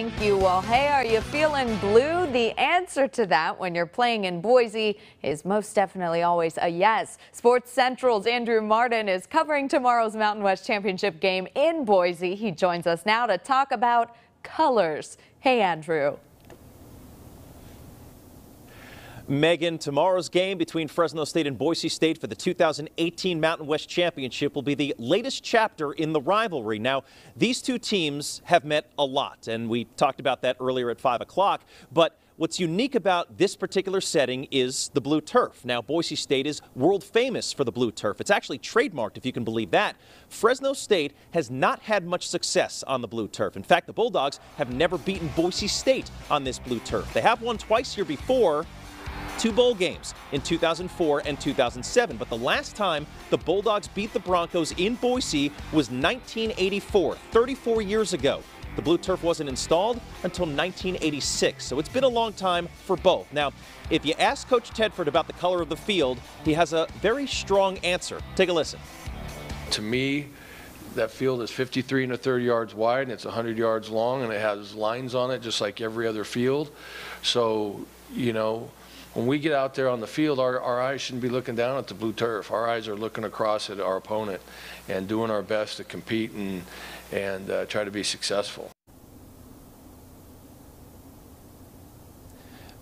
Thank you. Well, hey, are you feeling blue? The answer to that when you're playing in Boise is most definitely always a yes. Sports Central's Andrew Martin is covering tomorrow's Mountain West Championship game in Boise. He joins us now to talk about colors. Hey, Andrew. Megan, tomorrow's game between Fresno State and Boise State for the 2018 Mountain West Championship will be the latest chapter in the rivalry. Now, these two teams have met a lot, and we talked about that earlier at 5 o'clock, but What's unique about this particular setting is the blue turf. Now, Boise State is world famous for the blue turf. It's actually trademarked, if you can believe that. Fresno State has not had much success on the blue turf. In fact, the Bulldogs have never beaten Boise State on this blue turf. They have won twice here before, two bowl games in 2004 and 2007. But the last time the Bulldogs beat the Broncos in Boise was 1984, 34 years ago. The blue turf wasn't installed until 1986, so it's been a long time for both. Now, if you ask Coach Tedford about the color of the field, he has a very strong answer. Take a listen. To me, that field is 53 and a third yards wide and it's 100 yards long and it has lines on it just like every other field. So, you know, when we get out there on the field, our, our eyes shouldn't be looking down at the blue turf. Our eyes are looking across at our opponent and doing our best to compete and, and uh, try to be successful.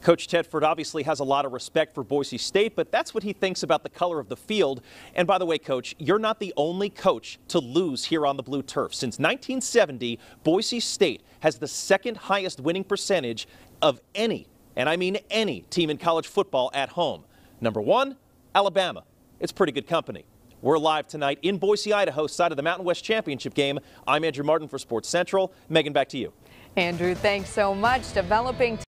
Coach Tedford obviously has a lot of respect for Boise State, but that's what he thinks about the color of the field. And by the way, Coach, you're not the only coach to lose here on the blue turf. Since 1970, Boise State has the second highest winning percentage of any and I mean any team in college football at home. Number one, Alabama. It's pretty good company. We're live tonight in Boise, Idaho, side of the Mountain West Championship game. I'm Andrew Martin for Sports Central. Megan, back to you. Andrew, thanks so much. Developing